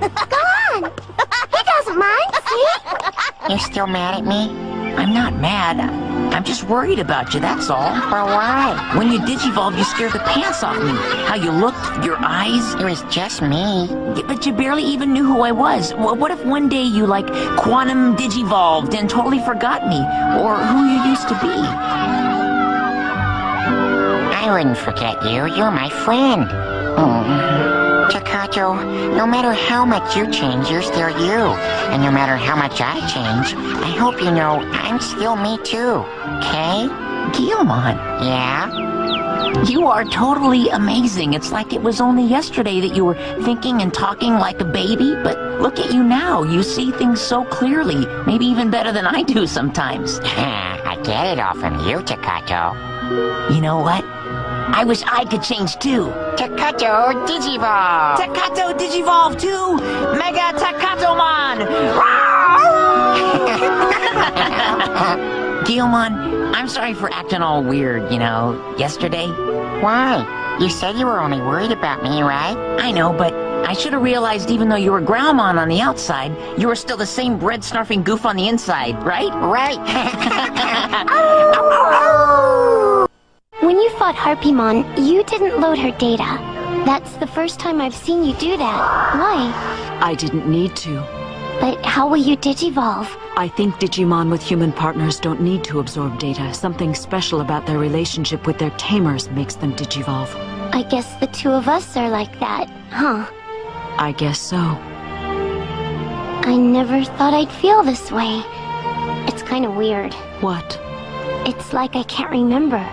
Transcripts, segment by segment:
Gone. He doesn't mind, see? You still mad at me? I'm not mad. I'm just worried about you, that's all. But why? When you digivolved, you scared the pants off me. How you looked, your eyes. It was just me. But you barely even knew who I was. What if one day you, like, quantum digivolved and totally forgot me? Or who you used to be? I wouldn't forget you. You're my friend. Oh. No matter how much you change, you're still you. And no matter how much I change, I hope you know I'm still me too. Okay? Guilmon, Yeah? you are totally amazing. It's like it was only yesterday that you were thinking and talking like a baby, but look at you now. You see things so clearly, maybe even better than I do sometimes. I get it all from you, Takato. You know what? I wish I could change too. Takato Digivolve! Takato Digivolve 2! Mega Takatomon! Guilmon, I'm sorry for acting all weird, you know, yesterday. Why? You said you were only worried about me, right? I know, but I should have realized even though you were Growlmon on the outside, you were still the same bread-snarfing goof on the inside, right? Right. Oh! When you fought Harpymon, you didn't load her data. That's the first time I've seen you do that. Why? I didn't need to. But how will you digivolve? I think Digimon with human partners don't need to absorb data. Something special about their relationship with their tamers makes them digivolve. I guess the two of us are like that, huh? I guess so. I never thought I'd feel this way. It's kind of weird. What? It's like I can't remember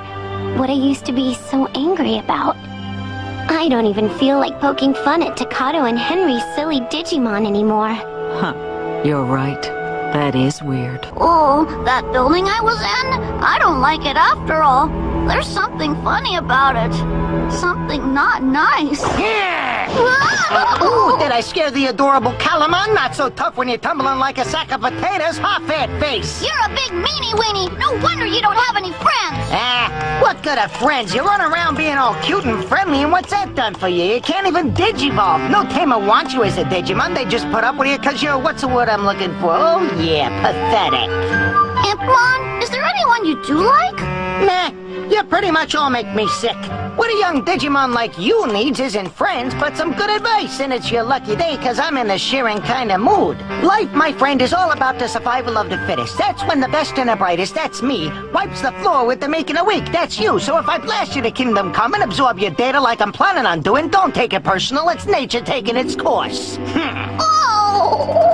what I used to be so angry about. I don't even feel like poking fun at Takato and Henry's silly Digimon anymore. Huh. You're right. That is weird. Oh, that building I was in? I don't like it after all. There's something funny about it. Something not nice. Yeah. Ooh, did I scare the adorable Calumon? Not so tough when you're tumbling like a sack of potatoes, huh, fat face? You're a big meanie weenie. No wonder you don't have any friends. Good are friends? You run around being all cute and friendly, and what's that done for you? You can't even digivolve. No tamer wants you as a Digimon. They just put up with you because you're, what's the word I'm looking for? Oh, yeah, pathetic. Impmon, is there anyone you do like? Meh, you pretty much all make me sick. What a young Digimon like you needs isn't friends, but some good advice, and it's your lucky day, cause I'm in the sharing kind of mood. Life, my friend, is all about the survival of the fittest. That's when the best and the brightest, that's me, wipes the floor with the making a week, that's you. So if I blast you to Kingdom Come and absorb your data like I'm planning on doing, don't take it personal, it's nature taking its course. Hmm.